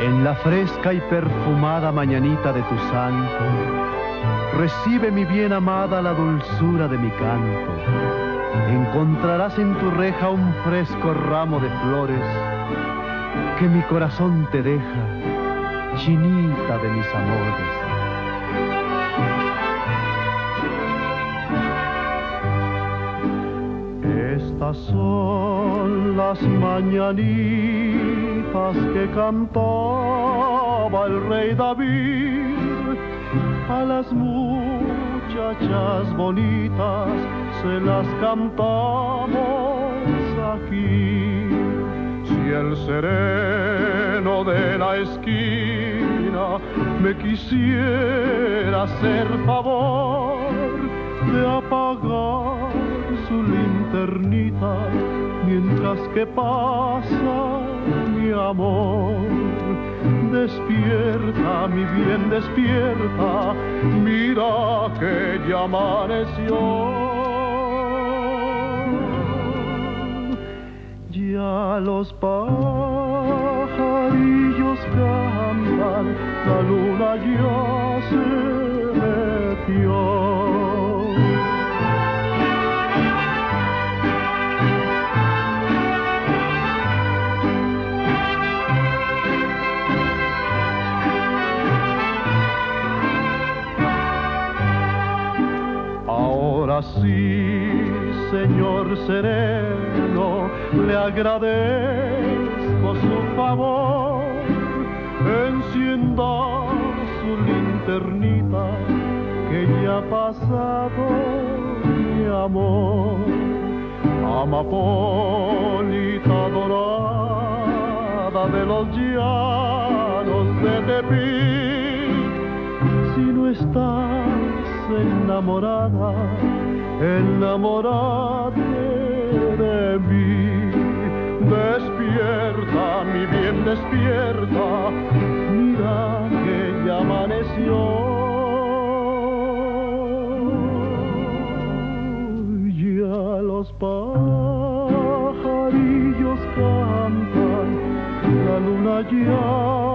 En la fresca y perfumada mañanita de tu santo, recibe mi bien amada la dulzura de mi canto. Encontrarás en tu reja un fresco ramo de flores que mi corazón te deja, chinita de mis amores. Estas son las mañanitas que cantaba el rey David a las muchachas bonitas se las cantamos aquí. Si el sereno de la esquina me quisiera hacer favor de apagar su mientras que pasa mi amor. Despierta, mi bien, despierta, mira que ya amaneció. Ya los pajarillos cantan, la luna ya se metió. Ahora sí, Señor sereno, le agradezco su favor. Encienda su linternita, que ya ha pasado mi amor. Amapolita dorada de los llanos de Tepic, si no estás enamorada, enamorate de mí. Despierta, mi bien, despierta, mira que ya amaneció. Ya los pajarillos cantan, la luna ya